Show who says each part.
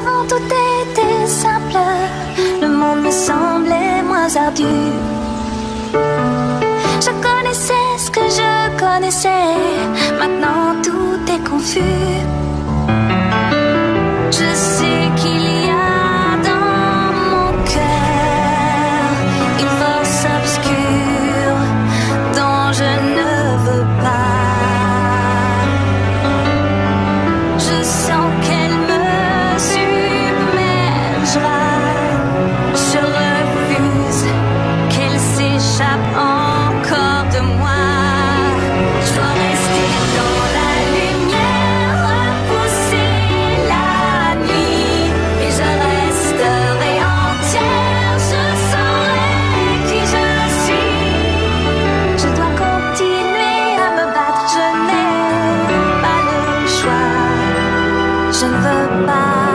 Speaker 1: Avant tout était simple, le monde me semblait moins ardu. Je connaissais ce que je connaissais, maintenant. in the back.